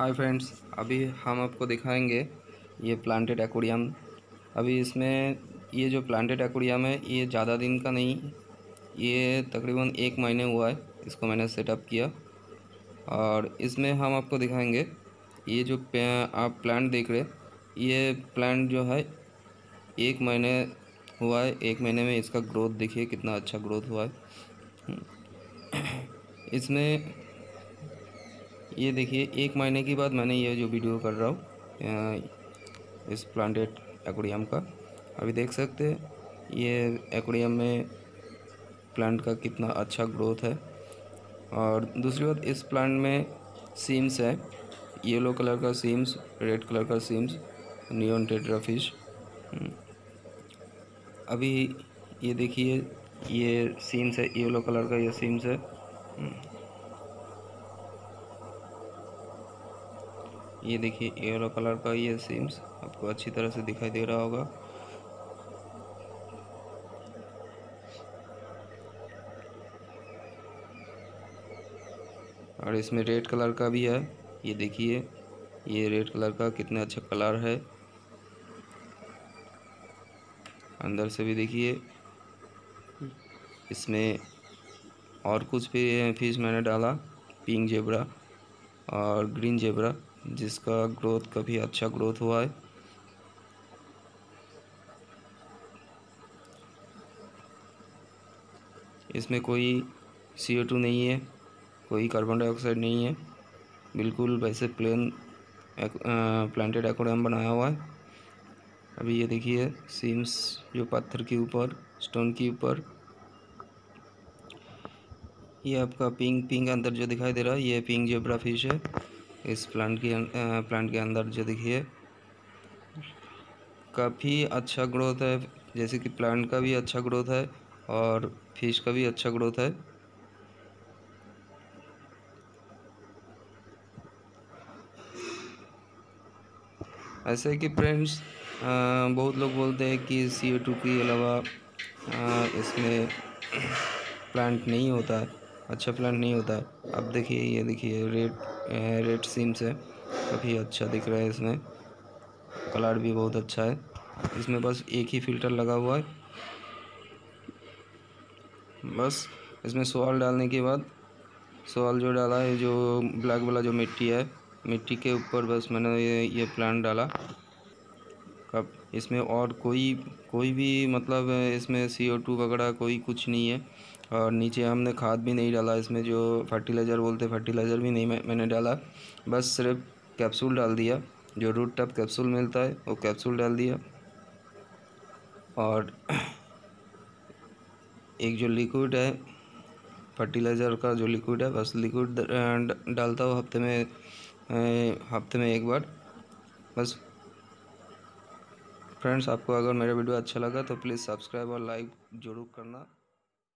Hi friends, अभी हम आपको दिखाएँगे ये प्लांटेड एक्वेरियम अभी इसमें ये जो प्लांटेड एक्वेरियम है, ये ज़्यादा दिन का नहीं, ये तकरीबन एक महीने हुआ है, इसको मैंने सेटअप किया। और इसमें हम आपको दिखाएँगे, ये जो आप प्लांट देख रहे ये प्लांट जो है, एक महीने हुआ है, एक महीने में इसका ग्रोथ देखिए कितना अच्छा ग्रोथ हुआ है। इसमें ये देखिए, एक महीने के बाद मैंने ये जो वीडियो कर रहा हूँ इस प्लांटेड एक्वेरियम का। अभी देख सकते हैं, ये एक्वेरियम में प्लांट का कितना अच्छा ग्रोथ है। और दूसरी बात, इस प्लांट में सीम्स है येलो कलर का सीम्स रेड कलर का सीम्स नियन टेट्रा फ़िश अभी ये देखिए, ये सीम्स है येलो कलर का ये सीम्स है। ये देखिए, येलो कलर का ये सिम्स आपको अच्छी तरह से दिखाई दे रहा होगा। और इसमें रेड कलर का भी है। ये देखिए, ये रेड कलर का कितना अच्छा कलर है। अंदर से भी देखिए। इसमें और कुछ भी फ़िश मैंने डाला पिंक जेबरा और ग्रीन जेबरा जिसका ग्रोथ काफ़ी अच्छा ग्रोथ हुआ है। इसमें कोई सी टू नहीं है, कोई कार्बन डाइऑक्साइड नहीं है। बिल्कुल वैसे प्लेन प्लांटेड एक्वेरियम बनाया हुआ है। अभी ये देखिए सीम्स जो पत्थर के ऊपर स्टोन के ऊपर। ये आपका पिंक पिंक अंदर जो दिखाई दे रहा है, ये पिंक जेब्रा फ़िश है इस प्लांट के प्लांट के अंदर जो देखिए, काफ़ी अच्छा ग्रोथ है, जैसे कि प्लांट का भी अच्छा ग्रोथ है और फ़िश का भी अच्छा ग्रोथ है। ऐसे कि फ्रेंड्स बहुत लोग बोलते हैं कि सी टू के अलावा इसमें प्लांट नहीं होता है। अच्छा प्लांट नहीं होता। अब देखिए, ये देखिए रेड रेड सीम्स है काफ़ी अच्छा दिख रहा है इसमें। कलर भी बहुत अच्छा है। इसमें बस एक ही फ़िल्टर लगा हुआ है। बस इसमें सवाल डालने के बाद सवाल जो डाला है, जो ब्लैक वाला जो मिट्टी है, मिट्टी के ऊपर बस मैंने ये ये प्लांट डाला। कब? इसमें और कोई कोई भी मतलब इसमें सी ओ टू वगैरह कोई कुछ नहीं है। और नीचे हमने खाद भी नहीं डाला इसमें जो फर्टिलाइज़र बोलते फर्टिलाइज़र भी नहीं मैं, मैंने डाला। बस सिर्फ़ कैप्सूल डाल दिया जो रूट टप कैप्सूल मिलता है वो कैप्सूल डाल दिया। और एक जो लिक्विड है फर्टिलाइज़र का जो लिक्विड है बस लिक्विड डालता हूँ हफ़्ते में हफ़्ते में एक बार। बस फ्रेंड्स आपको अगर मेरा वीडियो अच्छा लगा तो प्लीज़ सब्सक्राइब और लाइक ज़रूर करना।